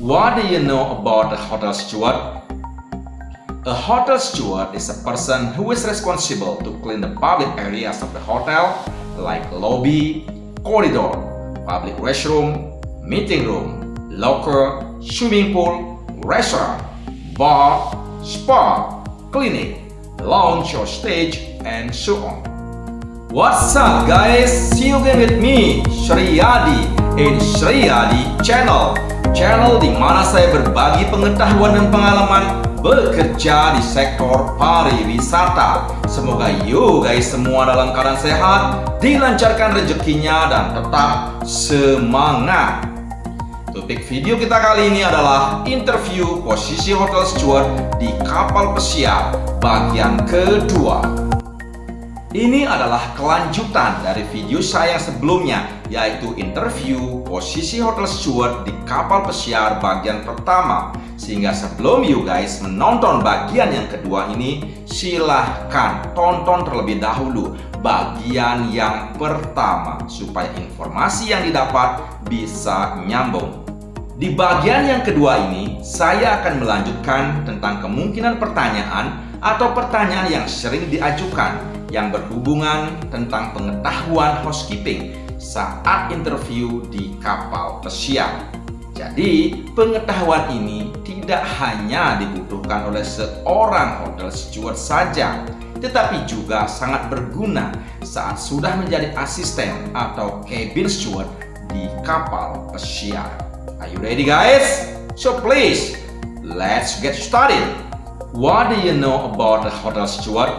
What do you know about a hotel steward? A hotel steward is a person who is responsible to clean the public areas of the hotel like lobby, corridor, public restroom, meeting room, locker, swimming pool, restaurant, bar, spa, clinic, lounge or stage, and so on. What's up guys? See you again with me, Sriadi in Sriadi Channel Channel di mana saya berbagi pengetahuan dan pengalaman bekerja di sektor pariwisata. Semoga you guys semua dalam keadaan sehat, dilancarkan rezekinya dan tetap semangat. Topik video kita kali ini adalah interview posisi hotel steward di kapal pesiar bagian kedua. Ini adalah kelanjutan dari video saya sebelumnya, yaitu interview posisi hotel steward di kapal pesiar bagian pertama. Sehingga sebelum you guys menonton bagian yang kedua ini, silahkan tonton terlebih dahulu bagian yang pertama supaya informasi yang didapat bisa nyambung. Di bagian yang kedua ini, saya akan melanjutkan tentang kemungkinan pertanyaan atau pertanyaan yang sering diajukan yang berhubungan tentang pengetahuan housekeeping saat interview di kapal pesiar. Jadi, pengetahuan ini tidak hanya dibutuhkan oleh seorang hotel steward saja, tetapi juga sangat berguna saat sudah menjadi asisten atau cabin steward di kapal pesiar. Are you ready guys? So please, let's get started. What do you know about the hotel steward?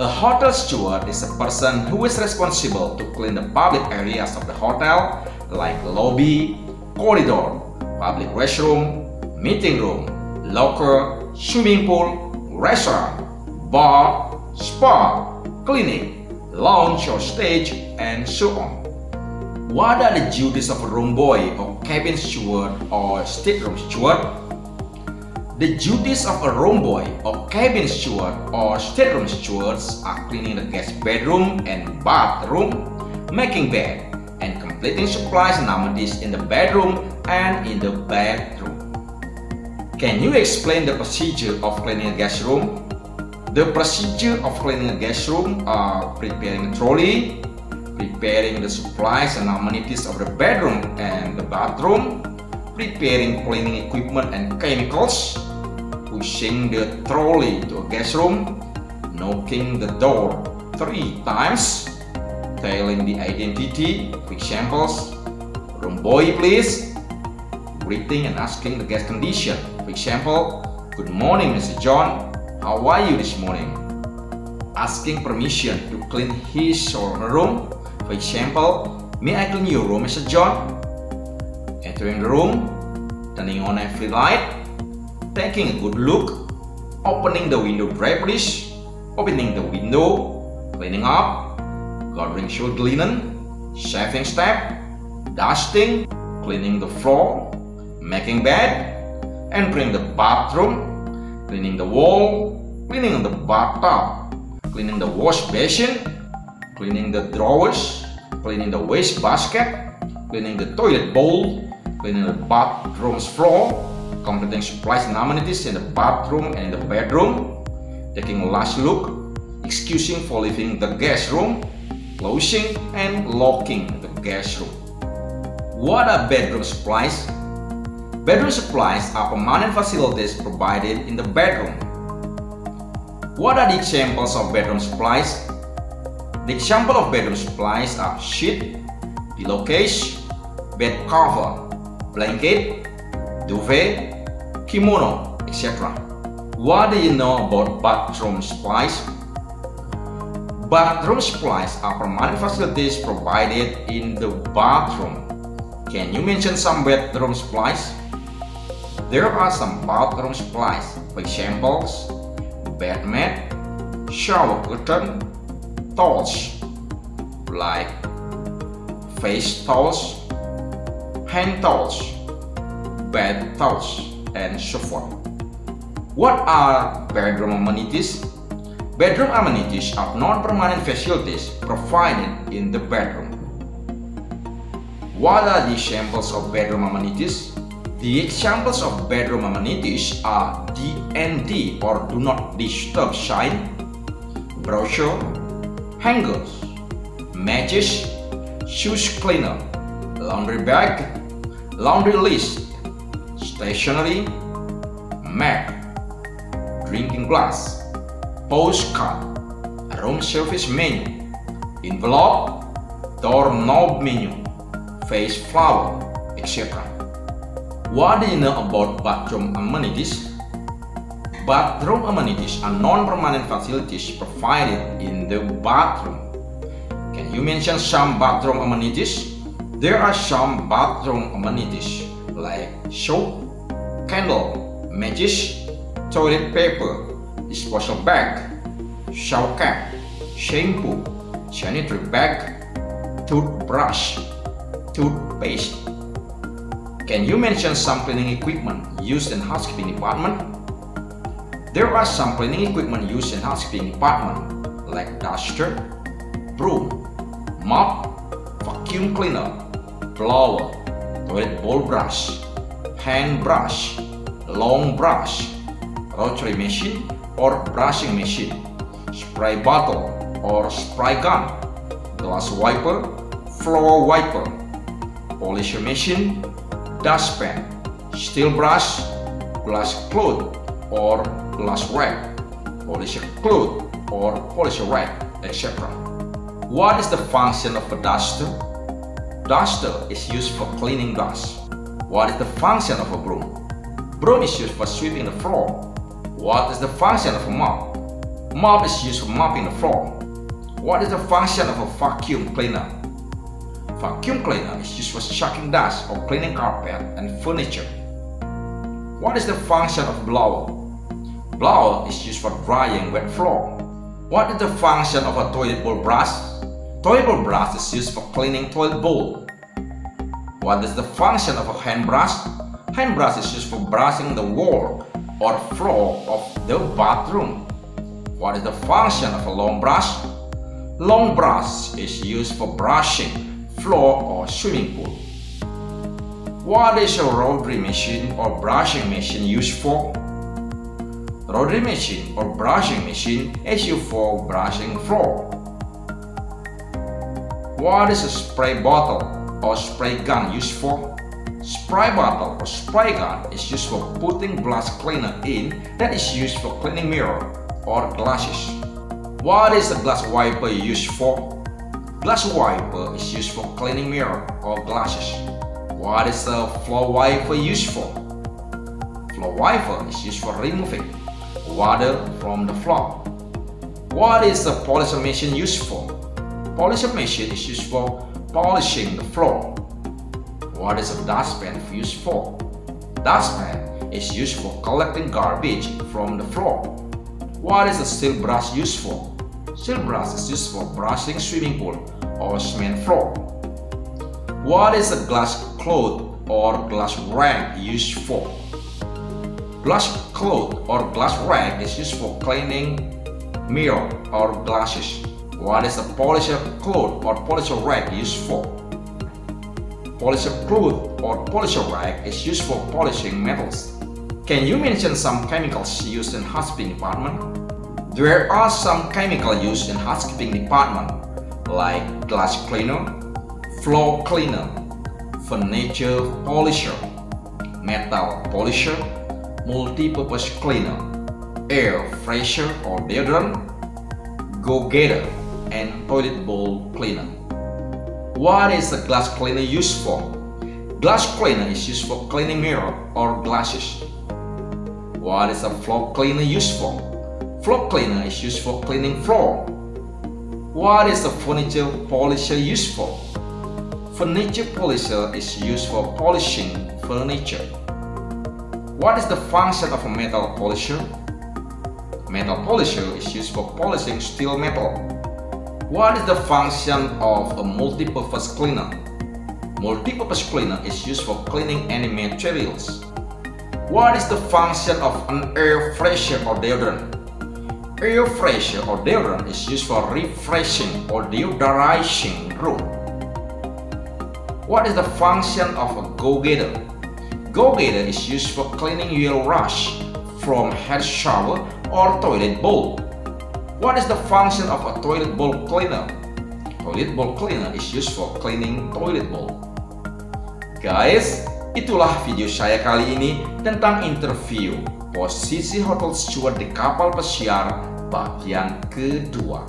A hotel steward is a person who is responsible to clean the public areas of the hotel like lobby, corridor, public restroom, meeting room, locker, swimming pool, restaurant, bar, spa, clinic, lounge or stage, and so on. What are the duties of a room boy or cabin steward or stateroom steward? The duties of a room boy or cabin steward or stateroom stewards are cleaning the guest bedroom and bathroom, making bed, and completing supplies and amenities in the bedroom and in the bathroom. Can you explain the procedure of cleaning a guest room? The procedure of cleaning a guest room are preparing a trolley, preparing the supplies and amenities of the bedroom and the bathroom, preparing cleaning equipment and chemicals, pushing the trolley to a guest room, knocking the door three times, telling the identity, for examples, room boy please, greeting and asking the guest condition, for example, good morning Mr. John, how are you this morning? Asking permission to clean his or her room, for example, may I clean your room Mr. John? Entering the room, turning on every light, taking a good look, opening the window draperies, opening the window, cleaning up, gathering short linen, shaving step, dusting, cleaning the floor, making bed, entering the bathroom, cleaning the wall, cleaning the bathtub, cleaning the wash basin, cleaning the drawers, cleaning the waste basket, cleaning the toilet bowl, cleaning the bathroom's floor, completing supplies amenities in the bathroom and in the bedroom, taking a last look, excusing for leaving the guest room, closing and locking the guest room. What are bedroom supplies? Bedroom supplies are permanent facilities provided in the bedroom. What are the examples of bedroom supplies? The example of bedroom supplies are sheet, pillowcase, bed cover, blanket, duvet, kimono, etc. What do you know about bathroom supplies? Bathroom supplies are permanent facilities provided in the bathroom. Can you mention some bathroom supplies? There are some bathroom supplies, for examples, bed mat, shower curtain, towels, like face towels, hand towels, bed towels, and so forth. What are bedroom amenities? Bedroom amenities are non-permanent facilities provided in the bedroom. What are the examples of bedroom amenities? The examples of bedroom amenities are DND or Do Not Disturb sign, brochure, hangers, matches, shoes cleaner, laundry bag, laundry list, stationery, map, drinking glass, postcard, room service menu, envelope, doorknob menu, face flower, etc. What do you know about bathroom amenities? Bathroom amenities are non-permanent facilities provided in the bathroom. Can you mention some bathroom amenities? There are some bathroom amenities like soap, candle, matches, toilet paper, disposal bag, shower cap, shampoo, sanitary bag, toothbrush, toothpaste. Can you mention some cleaning equipment used in housekeeping department? There are some cleaning equipment used in housekeeping department like duster, broom, mop, vacuum cleaner, blower, toilet bowl brush, hand brush, long brush, rotary machine or brushing machine, spray bottle or spray gun, glass wiper, floor wiper, polisher machine, dustpan, steel brush, glass cloth or glass rag, polisher cloth or polisher rag, etc. What is the function of a duster? Duster is used for cleaning dust. What is the function of a broom? Broom is used for sweeping the floor. What is the function of a mop? Mop is used for mopping the floor. What is the function of a vacuum cleaner? Vacuum cleaner is used for sucking dust or cleaning carpet and furniture. What is the function of a blower? Blower is used for drying wet floor. What is the function of a toilet bowl brush? Toilet bowl brush is used for cleaning toilet bowl. What is the function of a hand brush? Hand brush is used for brushing the wall or floor of the bathroom. What is the function of a long brush? Long brush is used for brushing floor or swimming pool. What is a rotary machine or brushing machine used for? Rotary machine or brushing machine is used for brushing floor. What is a spray bottle or spray gun used for? Spray bottle or spray gun is used for putting glass cleaner in that is used for cleaning mirror or glasses. What is a glass wiper used for? Glass wiper is used for cleaning mirror or glasses. What is a floor wiper used for? Floor wiper is used for removing water from the floor. What is the polisher machine used for? Polisher machine is used for polishing the floor. What is a dustpan used for? Dustpan is used for collecting garbage from the floor. What is a steel brush used for? Steel brush is used for brushing swimming pool or cement floor. What is a glass cloth or glass rag used for? Glass cloth or glass rag is used for cleaning mirror or glasses. What is a polisher cloth or polisher rag used for? Polisher cloth or polisher rag is used for polishing metals. Can you mention some chemicals used in housekeeping department? There are some chemicals used in housekeeping department like glass cleaner, floor cleaner, furniture polisher, metal polisher, multi-purpose cleaner, air freshener or deodorant, go-getter, and toilet bowl cleaner. What is a glass cleaner used for? Glass cleaner is used for cleaning mirror or glasses. What is a floor cleaner used for? Floor cleaner is used for cleaning floor. What is a furniture polisher used for? Furniture polisher is used for polishing furniture. What is the function of a metal polisher? Metal polisher is used for polishing steel metal. What is the function of a multi-purpose cleaner? Multi-purpose cleaner is used for cleaning any materials. What is the function of an air freshener or deodorant? Air freshener or deodorant is used for refreshing or deodorizing room. What is the function of a go-getter? Go-Getter is used for cleaning your rush from head shower or toilet bowl. What is the function of a toilet bowl cleaner? Toilet bowl cleaner is used for cleaning toilet bowl. Guys, itulah video saya kali ini tentang interview posisi hotel steward di kapal pesiar bagian kedua.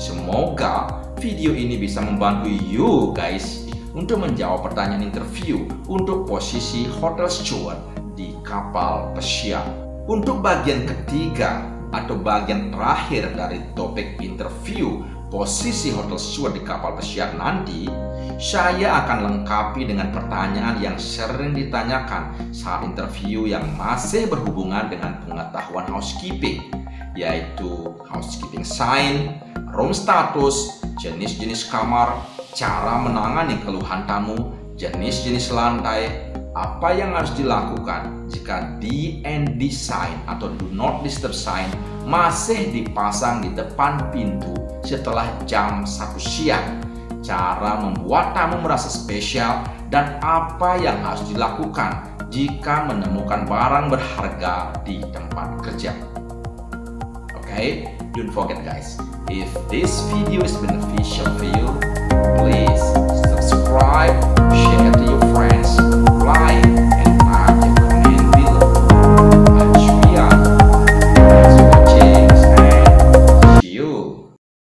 Semoga video ini bisa membantu you guys untuk menjawab pertanyaan interview untuk posisi hotel steward di kapal pesiar. Untuk bagian ketiga, atau bagian terakhir dari topik interview posisi hotel steward di kapal pesiar nanti, saya akan lengkapi dengan pertanyaan yang sering ditanyakan saat interview yang masih berhubungan dengan pengetahuan housekeeping, yaitu housekeeping sign, room status, jenis-jenis kamar, cara menangani keluhan tamu, jenis-jenis lantai, apa yang harus dilakukan jika DND sign atau do not disturb sign masih dipasang di depan pintu setelah jam 1 siang cara membuat tamu merasa spesial dan apa yang harus dilakukan jika menemukan barang berharga di tempat kerja oke okay? don't forget guys if this video is beneficial for you please subscribe share to your fire.